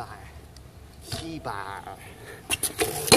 一百一百。